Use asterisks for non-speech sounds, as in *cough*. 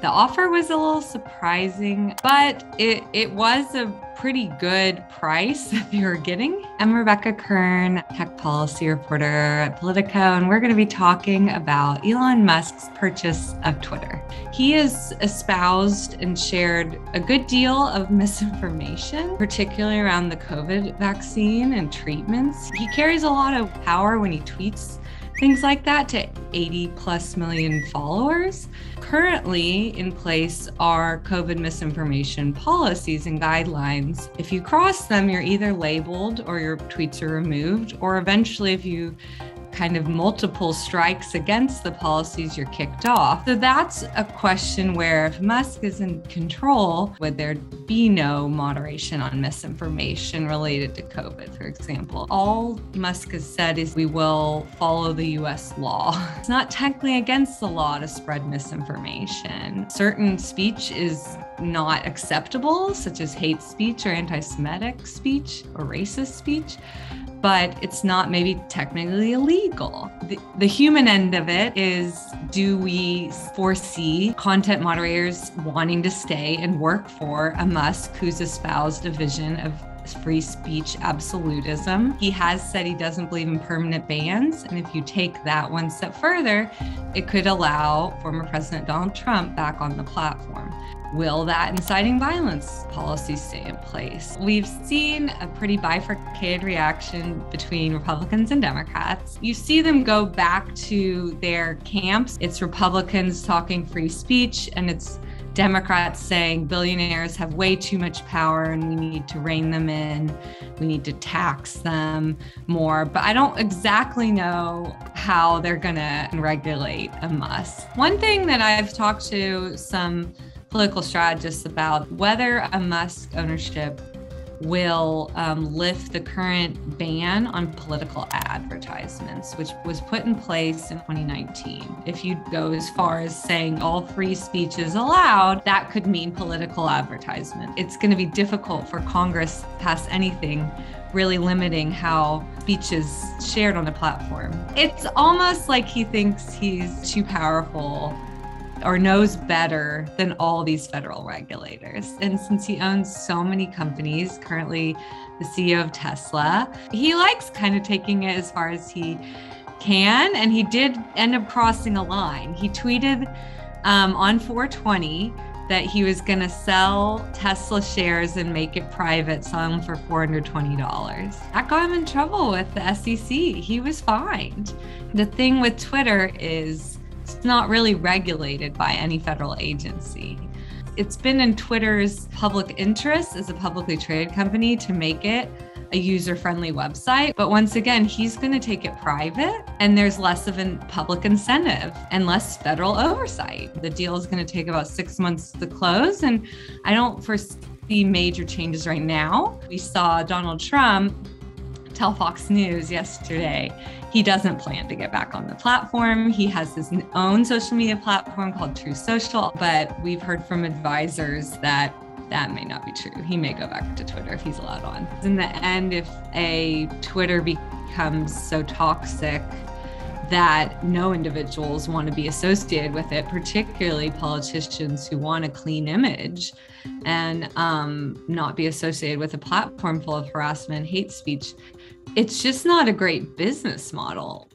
The offer was a little surprising, but it, it was a pretty good price *laughs* that you were getting. I'm Rebecca Kern, tech policy reporter at Politico, and we're going to be talking about Elon Musk's purchase of Twitter. He has espoused and shared a good deal of *laughs* misinformation, particularly around the COVID vaccine and treatments. He carries a lot of power when he tweets things like that to 80 plus million followers. Currently in place are COVID misinformation policies and guidelines. If you cross them, you're either labeled or your tweets are removed, or eventually, if you kind of multiple strikes against the policies, you're kicked off. So that's a question where if Musk is in control, would there be no moderation on misinformation related to COVID, for example? All Musk has said is we will follow the US law. *laughs* It's not technically against the law to spread misinformation. Certain speech is not acceptable, such as hate speech or anti Semitic speech or racist speech but it's not maybe technically illegal. The, the, human end of it is do we foresee content moderators wanting to stay and work for a Musk who's espoused a vision of free speech absolutism. He has said he doesn't believe in permanent bans. And if you take that one step further, it could allow former President Donald Trump back on the platform. Will that inciting violence policy stay in place? We've seen a pretty bifurcated reaction between Republicans and Democrats. You see them go back to their camps. It's Republicans talking free speech, and it's Democrats saying billionaires have way too much power and we need to rein them in. We need to tax them more. But I don't exactly know how they're going to regulate a Musk. One thing that I've talked to some political strategists about whether a Musk ownership will um, lift the current ban on political advertisements, which was put in place in 2019. If you go as far as saying all free speech is allowed, that could mean political advertisement. It's going to be difficult for Congress to pass anything really limiting how speech is shared on a platform. It's almost like he thinks he's too powerful or knows better than all these federal regulators. And since he owns so many companies, currently the CEO of Tesla, he likes kind of taking it as far as he can. And he did end up crossing a line. He tweeted um, on 420 that he was going to sell Tesla shares and make it private, sell them for $420. That got him in trouble with the SEC. He was fined. The thing with Twitter is it's not really regulated by any federal agency. It's been in Twitter's public interest as a publicly traded company to make it a user friendly website. But once again, he's going to take it private and there's less of a public incentive and less federal oversight. The deal is going to take about six months to close. And I don't foresee major changes right now. We saw Donald Trump tell Fox News yesterday he doesn't plan to get back on the platform. He has his own social media platform called Truth Social, but we've heard from advisors that that may not be true. He may go back to Twitter if he's allowed on. In the end, if a Twitter becomes so toxic that no individuals want to be associated with it, particularly politicians who want a clean image and um, not be associated with a platform full of harassment hate speech, it's just not a great business model.